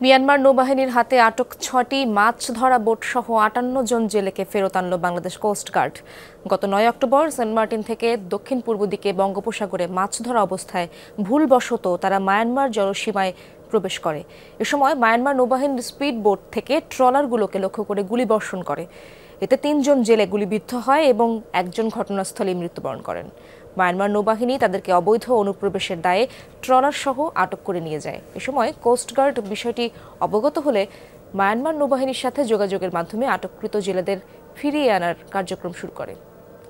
Myanmar নৌবাহিনীর হাতে আটক ছটি মাছ ধরা বোট সহ আটান্ন জন জেলেকে ফেরত আনল বাংলাদেশ কোস্টগার্ড গত নয় অক্টোবর সেন্ট মার্টিন থেকে দক্ষিণ পূর্ব দিকে বঙ্গোপসাগরে মাছ ধরা অবস্থায় ভুলবশত তারা মায়ানমার জলসীমায় প্রবেশ করে। এ সময় মায়ানমার নৌবাহিনীর স্পিড বোট থেকে ট্রলারগুলোকে লক্ষ্য করে গুলিবর্ষণ করে। এতে তিনজন জেলে গুলিবিদ্ধ হয় এবং একজন ঘটনাস্থলেই মৃত্যুবরণ করেন। মায়ানমার নৌবাহিনী তাদেরকে অবৈধ অনুপ্রবেশের দায়ে ট্রলার সহ আটক করে নিয়ে যায়। এ সময় কোস্টগার্ড বিষয়টি অবগত হলে মায়ানমার নৌবাহিনীর সাথে যোগাযোগের মাধ্যমে আটককৃত জেলেদের ফিরিয়ে আনার কার্যক্রম শুরু করে।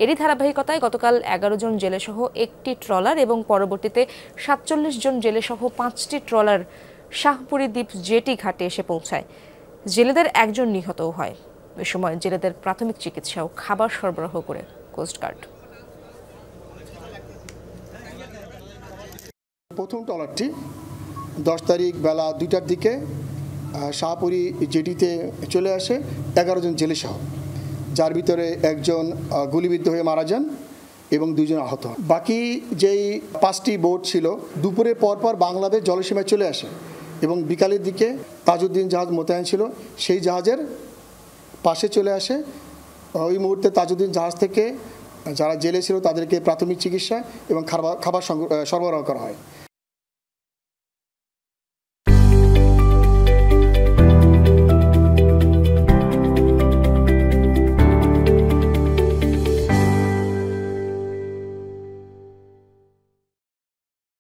এরই ধারাবাহিকতায় গতকাল এগারো জন জেলেসহ একটি ট্রলার এবং পরবর্তীতে সাতচল্লিশ জন জেলেসহ পাঁচটি ট্রলার শাহপুরী দ্বীপ জেটি ঘাটে এসে পৌঁছায়। জেলেদের একজন নিহতও হয়। এ সময় জেলেদের প্রাথমিক চিকিৎসা ও খাবার সরবরাহ করে কোস্টগার্ড প্রথম ট্রলারটি দশ তারিখ বেলা দুইটার দিকে শাহপুরি জেটিতে চলে আসে এগারো জন জেলে সহ যার ভিতরে একজন গুলিবিদ্ধ হয়ে মারা যান এবং দুজন আহত বাকি যেই পাঁচটি বোট ছিল দুপুরে পরপর বাংলাদেশ জলসীমায় চলে আসে। এবং বিকালের দিকে তাজউদ্দিন জাহাজ মোতায়েন ছিল। সেই জাহাজের পাশে চলে আসে। ওই মুহূর্তে তাজউদ্দিন জাহাজ থেকে যারা জেলে ছিল তাদেরকে প্রাথমিক চিকিৎসা এবং খাবার খাবার সরবরাহ করা হয়।